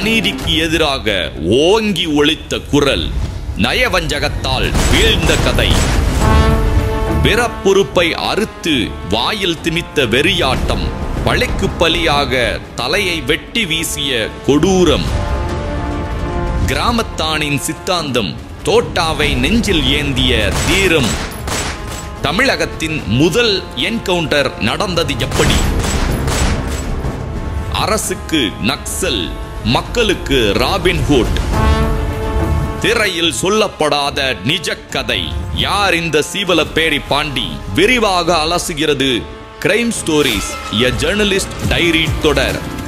அநீதிக்கு எதிராக ஓங்கி ஒழித்த குரல் நயவஞ்சகத்தால் வீழ்ந்த கதை. பிறப்புறுப்பை அறுத்து வாயில் திணித்த வெறியாட்டம் பழிக்கு பலியாக தலையை வெட்டி வீசிய கொடூரம். கிராமத்தானின் சித்தாந்தம் தோட்டாவை நெஞ்சில் ஏந்திய தீரம். தமிழகத்தின் முதல் என்கவுண்டர் நடந்தது எப்படி? அரசுக்கு நக்சல் மக்களுக்கு ராபின்ஹுட் திரையில் சொல்லப்படாத நிஜ கதை யார் இந்த சீவலப்பேரி பாண்டி? விரிவாக அலசுகிறது crime stories a journalist diary தொடர்.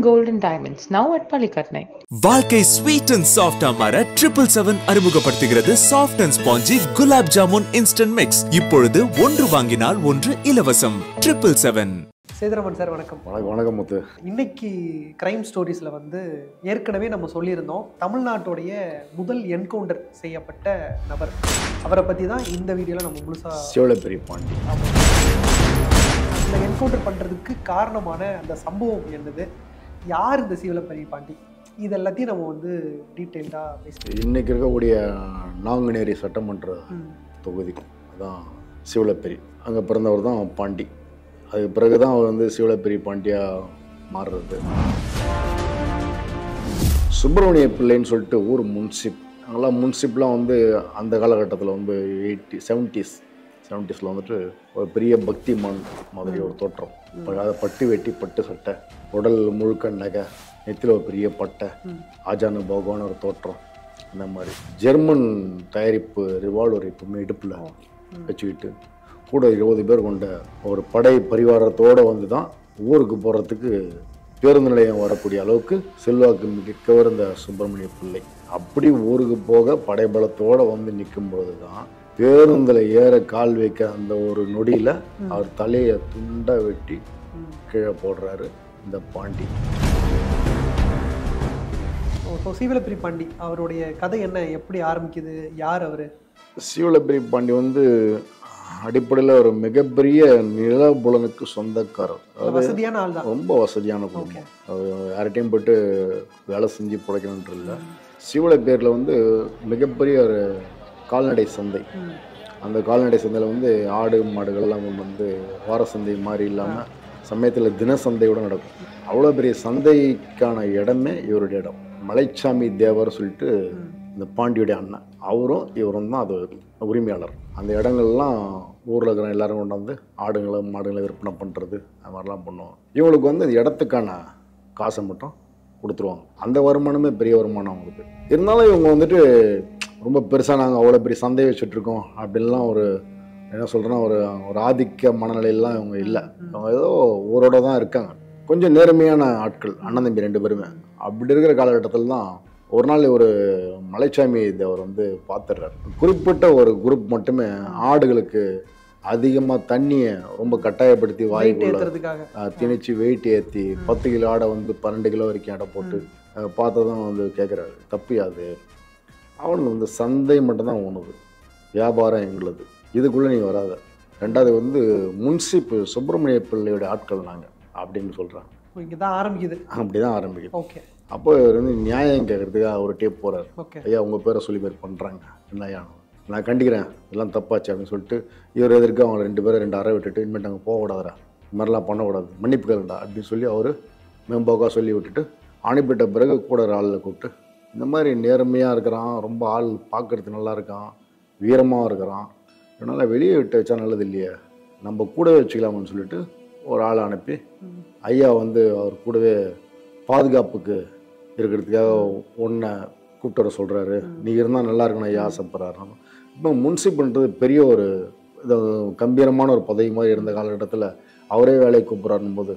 Gold and Diamonds, now at Palikatnai. வாழ்க்கை ஸ்வீட் அண்ட் சாஃப்டா மாற ட்ரிபிள் செவன் அறிமுகப்படுத்துகிறது soft and spongy gulab jamun instant mix இப்பொழுது ஒன்று வாங்கினால் ஒன்று இலவசம். ட்ரிபிள் செவன் சேதுராமன் சார் வணக்கம். வணக்கம் வணக்கம் முத்து. இன்னைக்கு கிரைம் ஸ்டோரிஸில் வந்து ஏற்கனவே நம்ம சொல்லியிருந்தோம் தமிழ்நாட்டுடைய முதல் என்கவுண்டர் செய்யப்பட்ட நபர். அவரை பற்றி தான் இந்த வீடியோவில் நம்ம முழுசாக சிவலப்பெரிய பாண்டி. அந்த என்கவுண்டர் பண்ணுறதுக்கு காரணமான அந்த சம்பவம் என்னது? யார் இந்த சீவலப்பெரிய பாண்டி? இது எல்லாத்தையும் நம்ம வந்து டீட்டெயில்டாக பேசிட்டு இன்னைக்கு இருக்கக்கூடிய நாங்குநேரி சட்டமன்ற. தொகுதி அதான் சிவலப்பெரி அங்கே பிறந்தவர் தான் பாண்டி. அதுக்கு பிறகு தான் அவர் வந்து சிவலப்பெரி பாண்டியா மாறுறது. சுப்பிரமணிய பிள்ளைன்னு சொல்லிட்டு ஊர் முன்சிப். அங்கெல்லாம் முன்சிப்லாம் வந்து அந்த காலகட்டத்தில் வந்து எயிட்டி செவன்ட்டீஸ் செவன்ட்டீஸில் வந்துட்டு ஒரு பெரிய பக்திமான் மாதிரி ஒரு தோற்றம். அதாவது பட்டு வெட்டி பட்டு சட்டை உடல் முழுக்க நகை நெத்தியில் ஒரு பெரிய பட்டை ஆஜானு பகவான் ஒரு தோற்றம். இந்த மாதிரி ஜெர்மன் தயாரிப்பு ரிவால்வர் எப்பவுமே இடுப்பில் வச்சுக்கிட்டு கூட இருபது பேர் கொண்ட ஒரு படை பரிவாரத்தோடு வந்து தான் ஊருக்கு போகிறதுக்கு பேருந்து நிலையம் வரக்கூடிய அளவுக்கு செல்வாக்கு மிக்கவர் இந்த சுப்பிரமணிய பிள்ளை. அப்படி ஊருக்கு போக படைபலத்தோடு வந்து நிற்கும்போது தான் பேருந்தில் ஏற கால் வைக்க அந்த ஒரு நொடியில் அவர் தலையை துண்டை வெட்டி கீழே போடுறாரு இந்த பாண்டி. ஸோ சீவலப்பெரி பாண்டி அவருடைய கதை என்ன? எப்படி ஆரம்பிக்குது? யார் அவர்? சீவலப்பெரிய பாண்டி வந்து அடிப்படையில் ஒரு மிகப்பெரிய நிலபுலனுக்கு சொந்தக்காரர். வசதியான ஆள் தான். ரொம்ப வசதியான குடும்பம். அவர் யார்கிட்டையும் போயிட்டு வேலை செஞ்சு பிழைக்கணுன்ட்டு இல்லை. சிவலப்பேரில் வந்து மிகப்பெரிய ஒரு கால்நடை சந்தை. அந்த கால்நடை சந்தையில் வந்து ஆடு மாடுகள்லாம் கொண்டு வந்து வார சந்தை மாதிரி இல்லாமல் சமயத்தில் தின சந்தையோட நடக்கும். அவ்வளோ பெரிய சந்தைக்கான இடமே இவருடைய இடம். மலைச்சாமி தேவர் சொல்லிட்டு இந்த பாண்டியுடைய அண்ணன். அவரும் இவரும் தான் அது உரிமையாளர். அந்த இடங்கள்லாம் ஊரில் இருக்கிற எல்லாரும் கொண்டாந்து ஆடுங்களை மாடுகளை விற்பனை பண்ணுறது அது மாதிரிலாம் பண்ணுவோம் இவங்களுக்கு வந்து இந்த இடத்துக்கான காசை மட்டும் கொடுத்துருவாங்க. அந்த வருமானமே பெரிய வருமானம் அவங்களுக்கு. இருந்தாலும் இவங்க வந்துட்டு ரொம்ப பெருசாக நாங்கள் அவ்வளோ பெரிய சந்தை வச்சுட்ருக்கோம் அப்படின்லாம் ஒரு என்ன சொல்கிறேன்னா ஒரு ஒரு ஆதிக்க மனநிலையெல்லாம் இவங்க இல்லை. அவங்க ஏதோ ஊரோட தான் இருக்காங்க. கொஞ்சம் நேர்மையான ஆட்கள் அண்ணன் தம்பி ரெண்டு பேருமே. அப்படி இருக்கிற காலகட்டத்தில் தான் ஒரு நாள் ஒரு மலைச்சாமி தேவர் வந்து பார்த்துடுறாரு. குறிப்பிட்ட ஒரு குரூப் மட்டுமே ஆடுகளுக்கு அதிகமாக தண்ணியை ரொம்ப கட்டாயப்படுத்தி வாய்க்குள்ள திணிச்சு வெயிட் ஏற்றி பத்து கிலோ ஆடை வந்து பன்னெண்டு கிலோ வரைக்கும் எடை போட்டு பார்த்ததும் வந்து கேட்குறாரு தப்பு அது அவனுக்கு வந்து சந்தை மட்டும்தான் உணவு. வியாபாரம் எங்களுது. இதுக்குள்ளே நீ வராத. ரெண்டாவது வந்து முன்சிப்பு சுப்பிரமணிய பிள்ளையோட ஆட்கள் நாங்கள் அப்படின்னு சொல்கிறாங்க இங்கே தான் ஆரம்பிக்குது. அப்படி தான் ஆரம்பிக்குது. ஓகே. அப்போ இவர் வந்து நியாயம் கேட்குறதுக்காக அவர்கிட்டே போகிறார் ஓகே ஐயா உங்கள் பேரை சொல்லி பேர் பண்ணுறாங்க என்னையா நான் கண்டிக்கிறேன். இதெல்லாம் தப்பாச்சு அப்படின்னு சொல்லிட்டு இவர் எதிர்க்கு அவங்க ரெண்டு பேரும் ரெண்டு அறை விட்டுட்டு இனிமேட்டு அங்கே போகக்கூடாதுடா. இது மாதிரிலாம் பண்ணக்கூடாது. மன்னிப்பு கேளுடா அப்படின்னு சொல்லி அவர் மேம்போக்காக சொல்லி விட்டுட்டு அனுப்பிட்ட பிறகு கூட ஒரு ஆளில் கூப்பிட்டு இந்த மாதிரி நேர்மையாக இருக்கிறான். ரொம்ப ஆள் பார்க்கறதுக்கு நல்லா இருக்கான். வீரமாக இருக்கிறான். இதனால் வெளியே விட்டு வச்சா நல்லது இல்லையே. நம்ம கூடவே வச்சுக்கலாம்னு சொல்லிட்டு ஒரு ஆளை அனுப்பி ஐயா வந்து அவர் கூடவே பாதுகாப்புக்கு இருக்கிறதுக்காக ஒன்றை கூப்பிட்டு வர சொல்கிறாரு நீ இருந்தால் நல்லா இருக்கணும் ஐயா ஆசைப்படுறாரு. இப்போ முன்சிப்புன்றது பெரிய ஒரு இது கம்பீரமான ஒரு பதவி மாதிரி இருந்த காலகட்டத்தில் அவரே வேலையை கூப்பிட்றாருன்னும் போது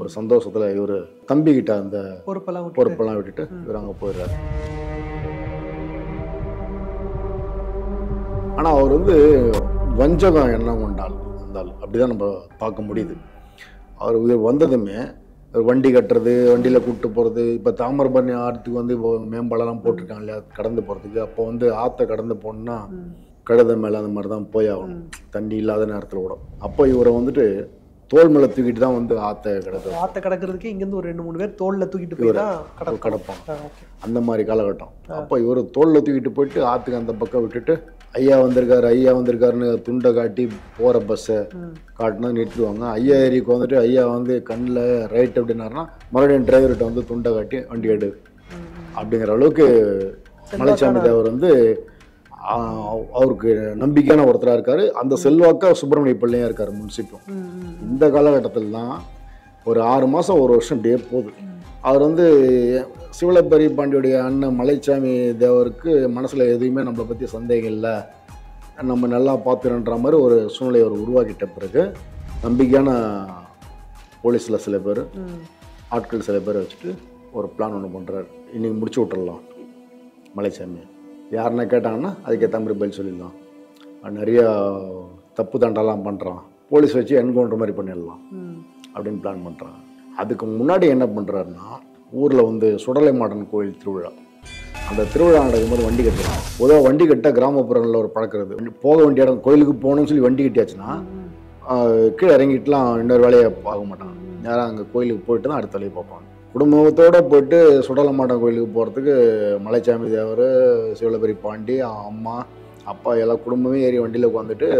ஒரு சந்தோஷத்தில் இவர் தம்பிக்கிட்ட அந்த பொறுப்பெல்லாம் விட்டுட்டு. பொறுப்பெல்லாம் விட்டுட்டு இவர் அங்கே போயிடுறாரு. ஆனால் அவர் வந்து வஞ்சகம் எண்ணம் கொண்டாள் இருந்தால் அப்படிதான் நம்ம பார்க்க முடியுது. அவர் வந்ததுமே வண்டி கட்டுறது வண்டியில் கூப்பிட்டு போகிறது இப்போ தாமிரபரணி ஆற்றுக்கு வந்து இப்போ மேம்பாலம்லாம் போட்டிருக்காங்க இல்லையா கடந்து போகிறதுக்கு அப்போ வந்து ஆற்றை கடந்து போகணுன்னா கழுதை மேலே அந்த மாதிரி தான் போய் ஆகணும். தண்ணி இல்லாத நேரத்தில் கூட. அப்போ இவரை வந்துட்டு தோல் மேலே தூக்கிட்டு தான் வந்து ஆற்ற கிடக்கு ஆத்த கடக்கிறதுக்கு இங்கேருந்து ஒரு ரெண்டு மூணு பேர் தோல்ல தூக்கிட்டு போய் தான் கடப்போம் கிடப்பான் அந்த மாதிரி காலகட்டம். அப்போ இவர் தோளில் தூக்கிட்டு போயிட்டு ஆற்றுக்கு அந்த பக்கம் விட்டுட்டு ஐயா வந்திருக்காரு ஐயா வந்திருக்காருன்னு துண்டை காட்டி போகிற பஸ்ஸை காட்டினா நிறுத்துவாங்க ஐயா ஏரிக்கு வந்துட்டு ஐயா வந்து கண்ணில் ரைட் அப்படின்னாருன்னா மறுபடியும் டிரைவர்கிட்ட வந்து துண்டை காட்டி வண்டி எடு அப்படிங்கிற அளவுக்கு மலைச்சாமி தேவர் வந்து அவருக்கு நம்பிக்கையான ஒருத்தராக இருக்காரு. அந்த செல்வாக்கா சுப்பிரமணிய பிள்ளையா இருக்காரு முன்சிப்பும். இந்த காலகட்டத்தில் தான் ஒரு ஆறு மாதம் ஒரு வருஷம் டே போகுது. அவர் வந்து சிவலப்பரி பாண்டியுடைய அண்ணன் மலைச்சாமி தேவருக்கு மனசில் எதுவுமே நம்மளை பற்றி சந்தேகம் இல்லை. நம்ம நல்லா பார்த்துறன்ற மாதிரி ஒரு சூழ்நிலையை அவர் உருவாக்கிட்ட பிறகு நம்பிக்கையான போலீஸில் சில பேர் ஆட்கள் சில பேரை வச்சுட்டு ஒரு பிளான் ஒன்று பண்ணுறாரு இன்னைக்கு முடிச்சு விட்டுறலாம் மலைச்சாமி. யாருன்னா கேட்டாங்கன்னா அதுக்கேற்ற மாதிரி பதில் சொல்லிடலாம். நிறையா தப்பு தண்டெல்லாம் பண்ணுறான் போலீஸ் வச்சு என்கவுண்டர் மாதிரி பண்ணிடலாம் அப்படின்னு பிளான் பண்ணுறான் அதுக்கு முன்னாடி என்ன பண்ணுறாருன்னா ஊரில் வந்து சுடலை மாடன் கோயில் திருவிழா. அந்த திருவிழா நடக்கும்போது வண்டி கட்டுறாங்க பொதுவாக வண்டி கட்ட கிராமப்புறங்களில் ஒரு பழக்கிறது போக வேண்டிய இடம் கோயிலுக்கு போகணும்னு சொல்லி வண்டி கட்டியாச்சுன்னா கீழே இறங்கிட்டுலாம் இன்னொரு வேலையை பார்க்க மாட்டாங்க. நேராக அங்கே கோயிலுக்கு போயிட்டு தான் அடுத்த வேலையை பார்ப்பாங்க. குடும்பத்தோடு போயிட்டு சுடலை மாடன் கோயிலுக்கு போகிறதுக்கு மலைச்சாமி தேவர் சிவலபெரி பாண்டி அம்மா அப்பா எல்லாம் குடும்பமே ஏறி வண்டியில் உட்காந்துட்டு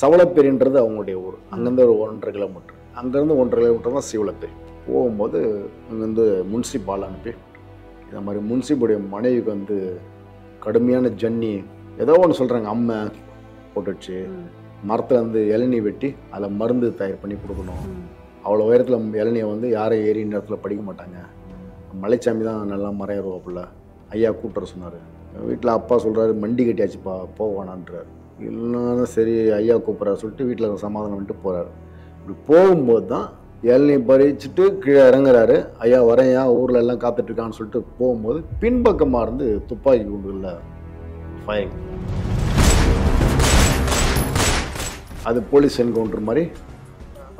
சவளப்பேரின்றது அவங்களுடைய ஊர். அங்கேருந்து ஒரு ஒன்றரை கிலோமீட்டர். அங்கேருந்து ஒன்றரை கிலோமீட்டர் தான் சிவலப்பேரி. போகும்போது அங்கேருந்து முன்சிபால் அனுப்பி. இந்த மாதிரி முன்சிப்புடைய மனைவிக்கு வந்து கடுமையான ஜன்னி ஏதோ ஒன்று சொல்கிறாங்க அம்மை போட்டுடுச்சு. மரத்தில் வந்து இளநீ வெட்டி அதில் மருந்து தயார் பண்ணி கொடுக்கணும். அவ்வளோ உயரத்தில் இளநியை வந்து யாரும் ஏறி நேரத்தில் படிக்க மாட்டாங்க. மலைச்சாமி தான் நல்லா மறையிறவாப்புல ஐயா கூப்பிட்டு சொன்னார். வீட்டில் அப்பா சொல்கிறாரு மண்டி கட்டியாச்சுப்பா போக வேணான்றார். இல்லைன்னா சரி ஐயா கூப்பிட்றாரு சொல்லிட்டு வீட்டில் சமாதானம் பண்ணிட்டு போகிறாரு இப்படி போகும்போது தான் இளநீ பறிச்சுட்டு கீழே இறங்குறாரு. ஐயா வரையா ஊரில் எல்லாம் காத்துட்டு இருக்கான்னு சொல்லிட்டு போகும்போது பின்பக்கமாக இருந்து துப்பாக்கி குண்டுகளில் ஃபயரிங் அது போலீஸ் என்கவுண்டர் மாதிரி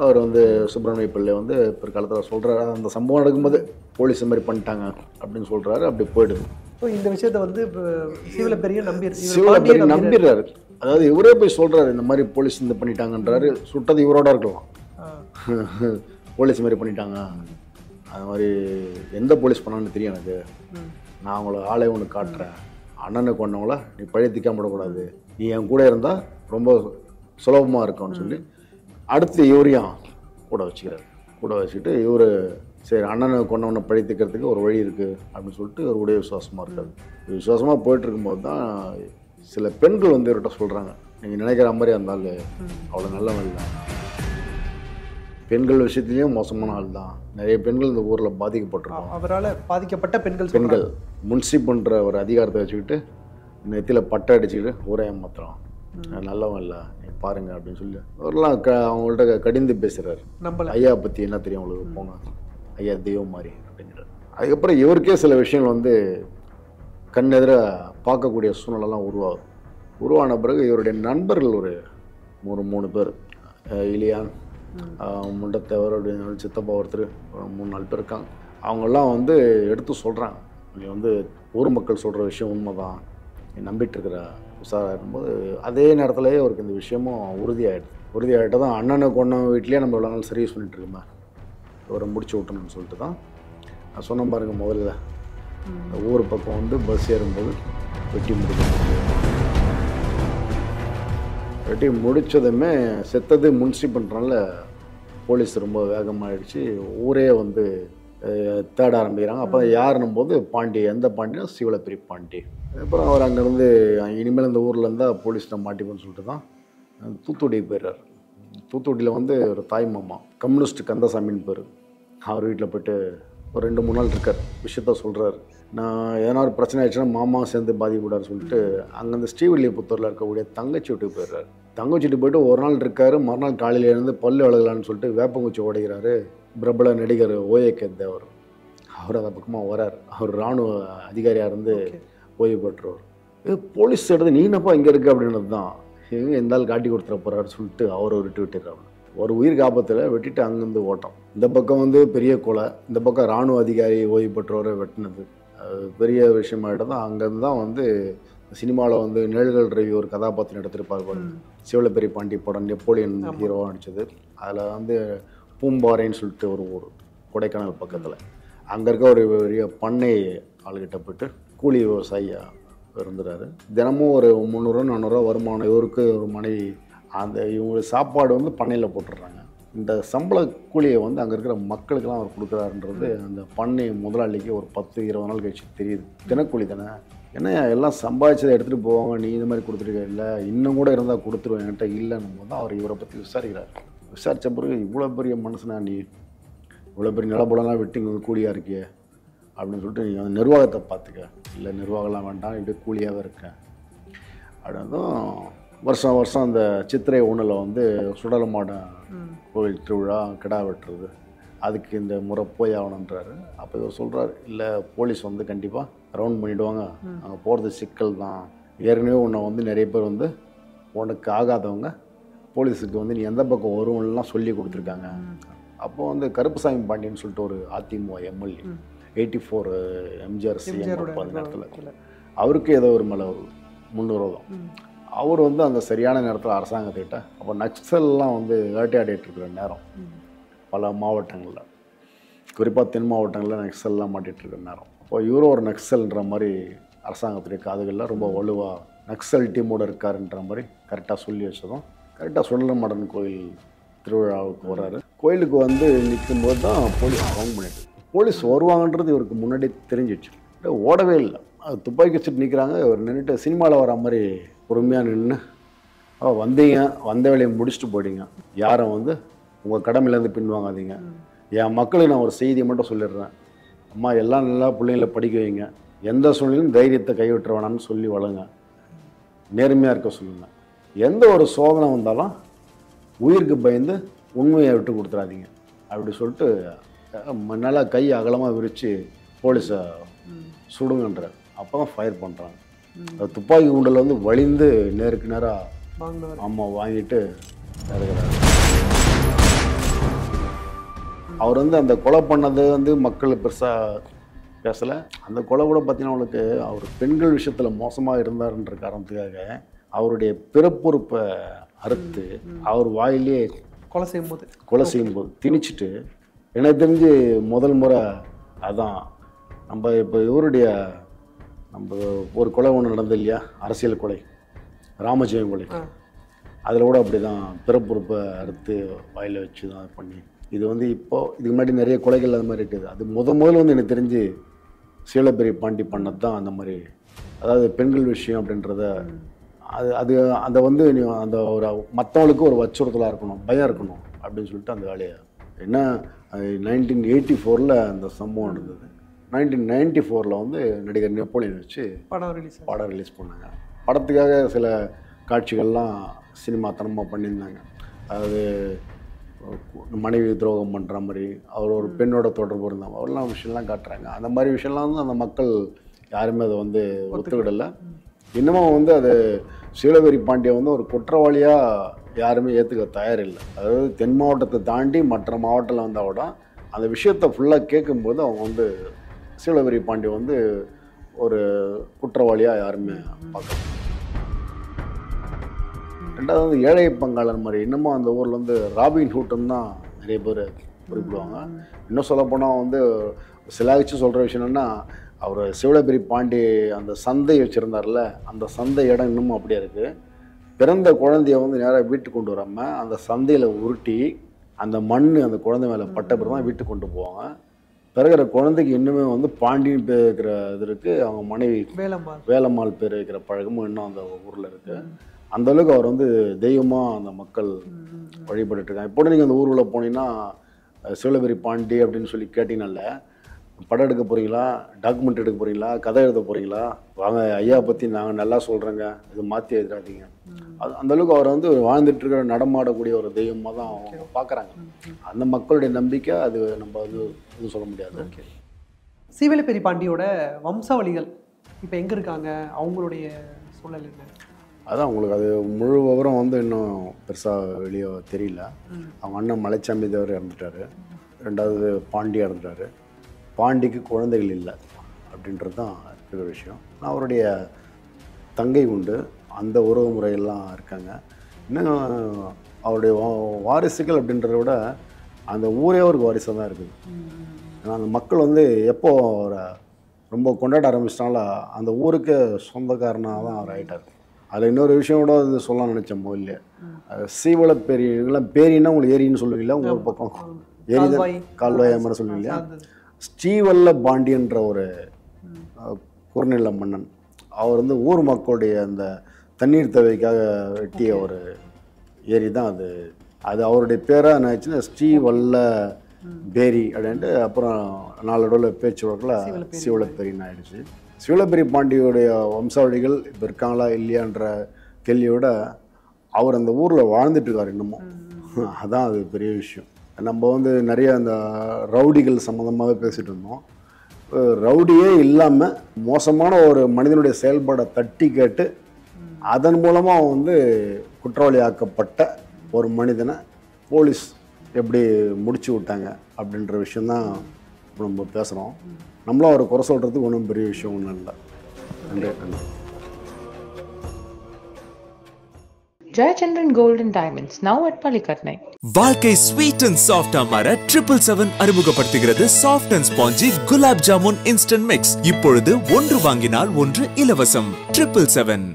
அவர் வந்து சுப்பிரமணிய பிள்ளை வந்து பிற்காலத்தில் சொல்கிறாரு அந்த சம்பவம் நடக்கும்போது போலீஸ் இந்த மாதிரி பண்ணிட்டாங்க அப்படின்னு சொல்கிறாரு அப்படி போயிடுது. ஸோ இந்த விஷயத்த வந்து சிவில பெரிய நம்பி சிவபெரி நம்பிடுறாரு அதாவது இவரே போய் சொல்கிறாரு இந்த மாதிரி போலீஸ் இந்த பண்ணிட்டாங்கன்றாரு. சுட்டது இவரோட இருக்கலாம். போலீஸ் மாதிரி பண்ணிட்டாங்க. அது மாதிரி எந்த போலீஸ் பண்ணான்னு தெரியும் எனக்கு. நான் அவங்கள ஆளே ஒன்று காட்டுறேன். அண்ணனை கொண்டவங்கள நீ பழைய விடக்கூடாது. நீ என் கூட இருந்தால் ரொம்ப சுலபமாக இருக்கும்னு சொல்லி அடுத்து இவரையும் கூட வச்சுக்கிறாரு. கூட வச்சுக்கிட்டு இவர் சரி அண்ணனை கொண்டவனை பழித்துக்கிறதுக்கு ஒரு வழி இருக்குது அப்படின்னு சொல்லிட்டு ஒரு உடைய விசுவாசமாக இருக்காது விசுவாசமாக போயிட்டுருக்கும்போது தான் சில பெண்கள் வந்து இவர்கிட்ட சொல்கிறாங்க நீங்கள் நினைக்கிற மாதிரி அந்த ஆள் அவ்வளோ நல்லவன் இல்லை. பெண்கள் விஷயத்துலேயும் மோசமான ஆள் தான். நிறைய பெண்கள் இந்த ஊரில் பாதிக்கப்பட்டிருக்காங்க அவரால் பாதிக்கப்பட்ட பெண்கள் பெண்கள். முன்சிப்புன்ற ஒரு அதிகாரத்தை வச்சுக்கிட்டு நெத்தியில் பட்டை அடிச்சுக்கிட்டு ஊரே ஏமாத்துறான் நல்லவன் இல்லை நீ பாருங்க அப்படின்னு சொல்லி அவரெல்லாம் க அவங்கள்ட்ட கடிந்து பேசுகிறாரு நம்பல. ஐயா பற்றி என்ன தெரியும் உங்களுக்கு? போங்க. ஐயா தெய்வம் மாதிரி அப்படிங்கிறார். அதுக்கப்புறம் இவருக்கே சில விஷயங்கள் வந்து கண்ணெதிர பார்க்கக்கூடிய சூழ்நிலைலாம் உருவாகுது உருவான பிறகு இவருடைய நண்பர்கள் ஒரு ஒரு மூணு பேர். இலியான் அஹ் முண்டத்தேவர் அப்படின்னு சித்தப்பா ஒருத்தர் ஒரு மூணு நாலு பேர் இருக்காங்க. அவங்கெல்லாம் வந்து எடுத்து சொல்கிறாங்க நீ வந்து ஊர் மக்கள் சொல்கிற விஷயம் உண்மைதான். நீ நம்பிட்டு இருக்கிற உஷாராக இருக்கும்போது அதே நேரத்துலயே அவருக்கு இந்த விஷயமும் உறுதியாயிடுது. உறுதியாகிட்டு தான் அண்ணனை கொண்ட வீட்லேயே நம்ம இவ்வளோ நாள் சர்வீஸ் பண்ணிட்டு இருக்கோமே. இவரை முடிச்சு விட்டணும்னு சொல்லிட்டு தான் நான் சொன்ன பாருங்க முதல்ல. ஊர் பக்கம் வந்து பஸ் ஏறும்போது வெட்டி முடிக்கணும் வெட்டி முடிச்சதுமே செத்தது முன்சிபல்னால போலீஸ் ரொம்ப வேகமாகிடுச்சு ஊரே வந்து தேட ஆரம்பிக்கிறாங்க. அப்போ யாருன்னும் போது பாண்டி எந்த பாண்டினா சிவலப்பிரி பாண்டி. அப்புறம் அவர் அங்கேருந்து இனிமேல் இந்த ஊரில் இருந்தால் போலீஸ்கிட்ட மாட்டிப்போன்னு சொல்லிட்டு தான் தூத்துக்குடி தூத்துக்குடிக்கு போயிடுறாரு. தூத்துக்குடியில் வந்து ஒரு தாய் மாமா கம்யூனிஸ்ட் கந்தசாமின்னு பேர். அவர் வீட்டில் போயிட்டு ஒரு ரெண்டு மூணு நாள் இருக்கார். விஷயத்த சொல்கிறாரு நான் எதனா ஒரு பிரச்சனை ஆயிடுச்சுன்னா மாமா சேர்ந்து பாதிக்கூடாது சொல்லிட்டு அங்கேருந்து ஸ்ரீவில்லிபுத்தூரில் இருக்கக்கூடிய தங்கச்சி வீட்டுக்கு போயிடுறாரு. தங்கச்சி வீட்டுக்கு போயிட்டு ஒரு நாள் இருக்காரு மறுநாள் காலையில இருந்து பல்லு விலகலான்னு சொல்லிட்டு வேப்பங்குச்சி உடைகிறாரு பிரபல நடிகர் ஓஏகே தேவர். அவர் அந்த பக்கமாக வரார். அவர் இராணுவ அதிகாரியாக இருந்து ஓய்வு பெற்றவர். போலீஸ் எடுத்து நீ என்னப்பா இங்கே இருக்கு? அப்படின்றது தான். எங்க எந்த ஆள் காட்டி கொடுத்துட போறாரு சொல்லிட்டு அவர் விட்டு விட்டுறாரு. ஒரு உயிருக்கு ஆபத்தில் வெட்டிட்டு அங்கேருந்து ஓட்டம். இந்த பக்கம் வந்து பெரிய கொலை இந்த பக்கம் இராணுவ அதிகாரி ஓய்வு பெற்றவரை வெட்டினது. பெரிய விஷயமாயிட்டு தான் அங்கேருந்து தான் வந்து சினிமாவில் வந்து நிழல்கள் ரவி ஒரு கதாபாத்திரம் எடுத்திருப்பார் பாருங்க. சிவலப்பெரிய பாண்டி படம் நெப்போலியன் ஹீரோவாக நடிச்சது. அதில் வந்து பூம்பாறைன்னு சொல்லிட்டு ஒரு ஊர் கொடைக்கானல் பக்கத்தில். அங்கே இருக்க ஒரு பெரிய பண்ணை ஆளுகிட்ட போயிட்டு கூலி விவசாயியா இருந்துறாரு. தினமும் ஒரு முந்நூறுரூவா நானூறுரூவா வருமானம் இவருக்கு ஒரு மனைவி. அந்த இவங்களுக்கு சாப்பாடு வந்து பண்ணையில் போட்டுடுறாங்க. இந்த சம்பள கூலியை வந்து அங்கே இருக்கிற மக்களுக்கெல்லாம் அவர் கொடுக்குறாருன்றது அந்த பண்ணை முதலாளிக்கு ஒரு பத்து இருபது நாள் கழிச்சு தெரியுது. தினக்கூலி தானே? என்ன எல்லாம் சம்பாதிச்சதை எடுத்துகிட்டு போவாங்க நீ இந்த மாதிரி கொடுத்துருக்க இல்லை இன்னும் கூட இருந்தால் கொடுத்துருவேன் என்கிட்ட இல்லைன்னும் போது அவர் இவரை பற்றி விசாரிக்கிறார். விசாரித்த பிறகு இவ்வளோ பெரிய மனுஷனா நீ? இவ்வளோ பெரிய நிலப்படம்லாம் விட்டு வந்து கூலியாக இருக்கியே? அப்படின்னு சொல்லிட்டு நீங்கள் வந்து நிர்வாகத்தை பார்த்துக்க. இல்லை நிர்வாகம்லாம் வேண்டாம் இப்படி கூலியாகவே இருக்கேன் அப்படின்னதும் வருஷம் வருஷம் அந்த சித்திரை ஒன்றில் வந்து சுடல மாடம் கோவில் திருவிழா கிடா வெட்டுறது அதுக்கு இந்த முறை போய் ஆகணுன்றாரு அப்போ இவர் சொல்கிறார் இல்லை போலீஸ் வந்து கண்டிப்பாக ரவுண்ட் பண்ணிவிடுவாங்க அங்கே போகிறது சிக்கல் தான். ஏற்கனவே உன்னை வந்து நிறைய பேர் வந்து உனக்கு ஆகாதவங்க போலீஸுக்கு வந்து நீ எந்த பக்கம் வருவன்லாம் சொல்லி கொடுத்துருக்காங்க. அப்போ வந்து கருப்புசாமி பாண்டியன்னு சொல்லிட்டு ஒரு AIADMK MLA eighty four MGR CM அந்த நேரத்தில். அவருக்கு ஏதோ ஒரு மேலே ஒரு முன்னுரோதம். அவர் வந்து அந்த சரியான நேரத்தில் அரசாங்கத்திட்ட அப்போ நக்சல்லாம் வந்து வேட்டையாடிட்டு இருக்கிற நேரம். பல மாவட்டங்களில். குறிப்பாக தென் மாவட்டங்களில் நக்சல்லாம் மாட்டிகிட்டு இருக்கிற நேரம். அப்போ இவரும் ஒரு நக்சல்ன்ற மாதிரி அரசாங்கத்துடைய காதுகளில் ரொம்ப வலுவாக நக்சல் டீமோட இருக்காருன்ற மாதிரி கரெக்டாக சொல்லி வச்சதும் கரெக்டாக சுடலமாடன் கோயில் திருவிழாவுக்கு வர்றாரு. கோயிலுக்கு வந்து நிற்கும்போது தான் போலீஸ் அவங்க பண்ணிட்டு போலீஸ் வருவாங்கன்றது இவருக்கு முன்னாடி தெரிஞ்சிச்சு ஓடவே இல்லை. அது துப்பாக்கி வச்சுட்டு நிற்கிறாங்க இவர் நின்றுட்டு சினிமாவில் வர மாதிரி பொறுமையாக நின்று வந்தீங்க. வந்த வேலையை முடிச்சுட்டு போயிட்டீங்க. யாரும் வந்து உங்கள் கடமையிலேருந்து பின்வாங்காதீங்க. என் மக்களுக்கு நான் ஒரு செய்தியை மட்டும் சொல்லிடுறேன். அம்மா எல்லாம் நல்லா பிள்ளைங்கள படிக்க வைங்க. எந்த சூழ்நிலையும் தைரியத்தை கைவிட்டுற வேணாம்னு சொல்லி வளங்க நேர்மையாக இருக்க சொல்லுங்க. எந்த ஒரு சோதனை வந்தாலும் உயிருக்கு பயந்து உண்மையை விட்டு கொடுத்துறாதீங்க. அப்படி சொல்லிட்டு நல்லா கை அகலமாக விரித்து போலீஸை சுடுங்கன்றார் அப்போ தான் ஃபயர் பண்ணுறாங்க அந்த துப்பாக்கி குண்டில் வந்து வலிந்து நேருக்கு நேராக ஆமாம் வாங்கிட்டு இறக்குறாரு அவர் வந்து அந்த கொலை பண்ணது வந்து மக்கள் பெருசாக பேசலை. அந்த கொலை கூட பார்த்தீங்கன்னா அவங்களுக்கு அவர் பெண்கள் விஷயத்தில் மோசமாக இருந்தாருன்ற காரணத்துக்காக அவருடைய பிறப்புறுப்பை அறுத்து அவர் வாயிலே கொலை செய்யும்போது. கொலை செய்யும்போது திணிச்சிட்டு. எனக்கு தெரிஞ்சு முதல் முறை அதான். நம்ம இப்போ இவருடைய நம்ம ஒரு கொலை ஒன்று நடந்தது இல்லையா? அரசியல் கொலை. ராமஜெயம் கொலை. அதில் கூட அப்படி தான் பிறப்புறுப்பை அறுத்து வாயில் வச்சு தான் பண்ணி இது வந்து இப்போ இதுக்கு முன்னாடி நிறைய கொலைகள் அது மாதிரி இருக்குது. அது முத முதல்ல வந்து எனக்கு தெரிஞ்சு சீலப்பெரிய பாண்டி பண்ணது தான் அந்த மாதிரி. அதாவது பெண்கள் விஷயம் அப்படின்றத அது அது அந்த வந்து அந்த ஒரு மற்றவங்களுக்கு ஒரு அச்சுறுத்தலாக இருக்கணும் பயம் இருக்கணும் அப்படின்னு சொல்லிட்டு அந்த வேலையை. என்ன நைன்டீன் எயிட்டி ஃபோரில் அந்த சம்பவம் நடந்தது. நைன்டீன் நைன்டி ஃபோரில் வந்து நடிகர் நெப்போலியன் வச்சு படம் ரிலீஸ் படம் ரிலீஸ் பண்ணாங்க. படத்துக்காக சில காட்சிகள்லாம் சினிமாத்தனமாக பண்ணியிருந்தாங்க. அதாவது மனைவி துரோகம் பண்ணுற மாதிரி அவர் ஒரு பெண்ணோட தொடர்பு இருந்தாங்க அவரெல்லாம் விஷயம்லாம் காட்டுறாங்க. அந்த மாதிரி விஷயம்லாம் வந்து அந்த மக்கள் யாருமே அதை வந்து ஒத்துக்கிடலை. இன்னமும் வந்து அது சீலவெறி பாண்டியை வந்து ஒரு குற்றவாளியாக யாருமே ஏற்றுக்க தயாரில்லை. அதாவது தென் மாவட்டத்தை தாண்டி மற்ற மாவட்டத்தில் வந்தால் கூட அந்த விஷயத்தை ஃபுல்லாக கேட்கும்போது அவங்க வந்து சீலவெறி பாண்டியை வந்து ஒரு குற்றவாளியாக யாருமே பார்க்கல. ரெண்டாவது வந்து ஏழை பங்காளர் மாதிரி. இன்னமும் அந்த ஊரில் வந்து ராபின் ஹூட்டன் தான் நிறைய பேர் குறிப்பிடுவாங்க. இன்னும் சொல்லப்போனால் வந்து சிலாகிச்சு சொல்கிற விஷயம் என்னென்னா அவர் சிவலபெரி பாண்டி அந்த சந்தை வச்சுருந்தார்ல அந்த சந்தை இடம் இன்னமும் அப்படியே இருக்குது பிறந்த குழந்தைய வந்து நேராக வீட்டுக்கு கொண்டு வராமல் அந்த சந்தையில் உருட்டி அந்த மண் அந்த குழந்தை மேலே பட்ட பிறகு தான் வீட்டுக்கு கொண்டு போவாங்க. பிறகுற குழந்தைக்கு இன்னுமே வந்து பாண்டியன் பேர் இருக்கிற இது இருக்குது அவங்க மனைவி வேலம்மாள். வேலம்மாள் பேர் வைக்கிற பழக்கமும் இன்னும் அந்த ஊரில் இருக்குது அந்த அளவுக்கு அவர் வந்து தெய்வமாக அந்த மக்கள் வழிபட்டுட்டு இருக்காங்க இப்போ நீங்கள் அந்த ஊருக்குள்ள போனீங்கன்னா சிவலபெரி பாண்டி அப்படின்னு சொல்லி கேட்டீங்கனால படம் எடுக்க போகிறீங்களா டாக்குமெண்ட் எடுக்க போகிறீங்களா கதை எழுத போகிறீங்களா வாங்க ஐயா பற்றி நாங்கள் நல்லா சொல்கிறேங்க இது மாற்றி எழுதுறாதீங்க. அது அந்த அளவுக்கு அவர் வந்து வாழ்ந்துட்டு இருக்கிற நடமாடக்கூடிய ஒரு தெய்வமாக தான் அவங்க பார்க்குறாங்க. அந்த மக்களுடைய நம்பிக்கை அது நம்ம அது இது சொல்ல முடியாது. சீவல பெரிய பாண்டியோட வம்சாவளிகள் இப்போ எங்கே இருக்காங்க? அவங்களுடைய சூழல் என்ன? அதான் உங்களுக்கு அது முழு விவரம் வந்து இன்னும் பெருசாக வெளியே தெரியல. அவங்க அண்ணன் மலைச்சாமி தேவர் இறந்துட்டாரு. ரெண்டாவது பாண்டி இறந்துட்டாரு. பாண்டிக்கு குழந்தைகள் இல்லை அப்படின்றது தான் இருக்கிற விஷயம். நான் அவருடைய தங்கை உண்டு. அந்த உறவு முறையெல்லாம் இருக்காங்க. இன்னும் அவருடைய வா- வாரிசுகள் அப்படின்றத விட அந்த ஊரே ஒரு வாரிசாக தான் இருக்குது. ஏன்னா அந்த மக்கள் வந்து எப்போ அவரை ரொம்ப கொண்டாட ஆரம்பிச்சிட்டால அந்த ஊருக்கு சொந்தக்காரனாக தான் அவர் ஆயிட்டார். அதில் இன்னொரு விஷயம் கூட வந்து சொல்லலாம் நினச்சேன் முதல்ல. சீவள பேரி இதெல்லாம் பேரின்னா உங்களுக்கு ஏரின்னு சொல்லுவீங்களா உங்கள் பக்கம். ஏரி கால்வாய். தான் கால்வாய் மாதிரி சொல்லுவீங்களா. ஸ்ரீவல்ல பாண்டியன்ற ஒரு குறுநில மன்னன். அவர் வந்து ஊர் மக்களுடைய அந்த தண்ணீர் தேவைக்காக வெட்டிய ஒரு ஏரி தான் அது. அது அவருடைய பேராக என்ன ஆச்சுன்னா ஸ்ரீவல்ல பேரி அப்படின்ட்டு அப்புறம் நாளடைவில் பேச்சு வழக்கில் சிவலப்பேரின்னு ஆயிடுச்சு. சிவலப்பேரி பாண்டியோடைய வம்சாவளிகள் இப்போ இருக்காங்களா இல்லையான்ற கேள்வியோட அவர் அந்த ஊரில் வாழ்ந்துட்டு இருக்கார் இன்னமும். அதான் அது பெரிய விஷயம். நம்ம வந்து நிறைய அந்த ரவுடிகள் சம்மந்தமாக பேசிட்டு இருந்தோம். ரவுடியே இல்லாமல் மோசமான ஒரு மனிதனுடைய செயல்பாடை தட்டி கேட்டு அதன் மூலமாக அவன் வந்து குற்றவாளி ஆக்கப்பட்ட ஒரு மனிதனை போலீஸ் எப்படி முடிச்சு விட்டாங்க அப்படின்ற விஷயந்தான் இப்போ நம்ம பேசுகிறோம் நம்மளும் அவரை குறை சொல்கிறதுக்கு ஒன்றும் பெரிய விஷயம் ஒன்றும் இல்லை. நன்றி நன்றி. Gold and Diamonds, now at Palikatnai. வாழ்க்கை ஸ்வீட் அண்ட் சாஃப்டா மாற ட்ரிபிள் செவன் அறிமுகப்படுத்துகிறது soft and spongy gulab jamun instant mix இப்பொழுது ஒன்று வாங்கினால் ஒன்று இலவசம். Triple seven